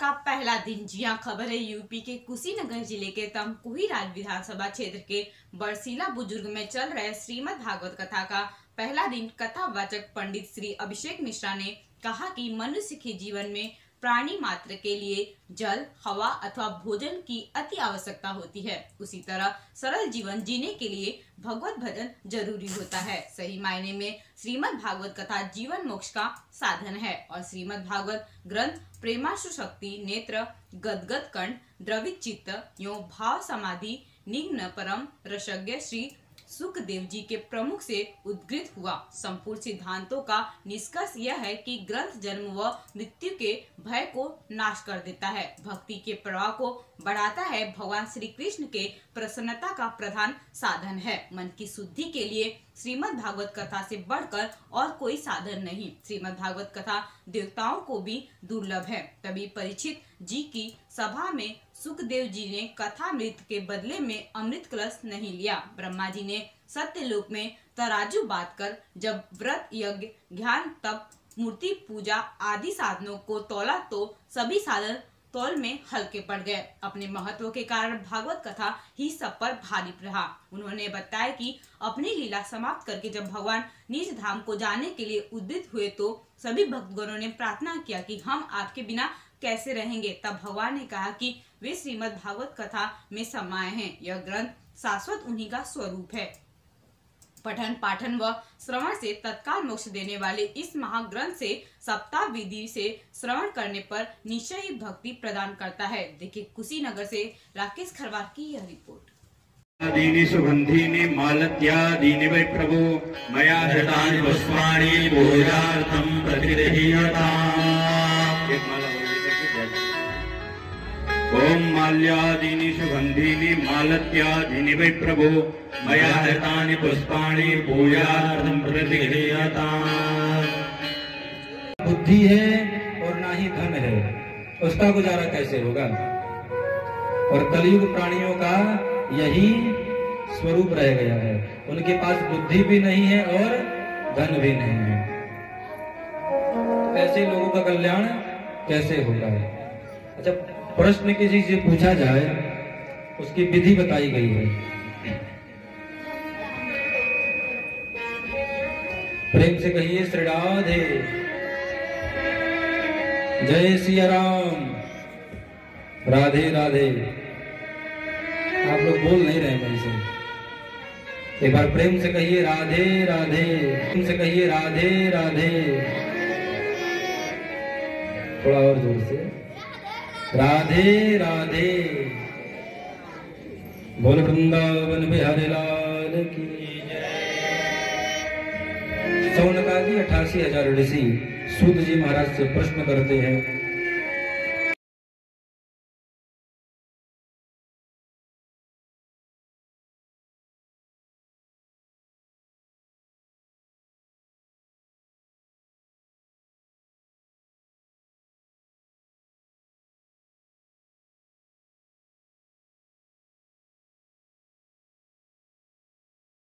का पहला दिन। जी हाँ खबर है यूपी के कुशीनगर ज़िले के तमकुही राज विधानसभा क्षेत्र के बरसीला बुज़ुर्ग में चल रहे श्रीमद भागवत कथा का पहला दिन कथावाचक पंडित श्री अभिषेक मिश्रा ने कहा कि मनुष्य के जीवन में प्राणी मात्र के लिए जल, हवा अथवा भोजन की अति आवश्यकता होती है। उसी तरह सरल जीवन जीने के लिए भगवत भजन ज़रूरी होता है। सही मायने में श्रीमद् भागवत कथा जीवन मोक्ष का साधन है और श्रीमद् भागवत ग्रंथ प्रेमाशु शक्ति, नेत्र, गदगद कंठ द्रवित चित्त एवं भाव समाधि निग्न परम, रसज्ञ श्री सुखदेव जी के प्रमुख से उद्गृत हुआ। संपूर्ण सिद्धांतों का निष्कर्ष यह है कि ग्रंथ जन्म व मृत्यु के भय को नाश कर देता है। भक्ति के प्रवाह को बढ़ाता है। भगवान श्री कृष्ण के प्रसन्नता का प्रधान साधन है। मन की शुद्धि के लिए श्रीमद् भागवत कथा से बढ़कर और कोई साधन नहीं। श्रीमद् भागवत कथा देवताओं को भी दुर्लभ है। तभी परिचित जी की सभा में सुखदेव जी ने कथा मृत के बदले में अमृत कलश नहीं लिया। ब्रह्मा जी ने सत्य लोक में तराजू बात कर जब व्रत, यज्ञ ज्ञान तप, मूर्ति पूजा आदि साधनों को तोला तो सभी साधन तौल में हल्के पड़ गए। अपने महत्व के कारण भागवत कथा ही सब पर भारी रहा। उन्होंने बताया कि अपनी लीला समाप्त करके जब भगवान निज धाम को जाने के लिए उद्दित हुए तो सभी भक्तगणों ने प्रार्थना किया कि हम आपके बिना कैसे रहेंगे। तब भगवान ने कहा कि वे श्रीमद भागवत कथा में समाये हैं। यह ग्रंथ शाश्वत उन्हीं का स्वरूप है। पठन पाठन व श्रवण से तत्काल मोक्ष देने वाले इस महाग्रंथ से सप्ताह विधि से श्रवण करने पर निश्चय ही भक्ति प्रदान करता है। देखिए, कुशीनगर से राकेश खरवार की यह रिपोर्ट। दीनि मालत्यादीनि वै प्रभो ॐ माल्यादीनि सुगन्धीनि मालत्यादीनि वै प्रभो। मया हृतानि पुष्पाणि पूजार्थं प्रतिगृह्यताम्। बुद्धि है और ना ही धन है। उसका गुजारा कैसे होगा? और कलयुग प्राणियों का यही स्वरूप रह गया है। उनके पास बुद्धि भी नहीं है और धन भी नहीं है। ऐसे लोगों का कल्याण कैसे होगा? अच्छा प्रश्न किसी से पूछा जाए, उसकी विधि बताई गई है। प्रेम से कहिए, श्री राधे। जय सिया राम। राधे राधे। आप लोग बोल नहीं रहे मेरे से। एक बार प्रेम से कहिए, राधे राधे। प्रेम से कहिए, राधे राधे। थोड़ा और ज़ोर से। राधे राधे। बोल वृंदावन बिहारी लाल की सौनका जी अठासी हज़ार ऋषि सूद जी महाराज से प्रश्न करते हैं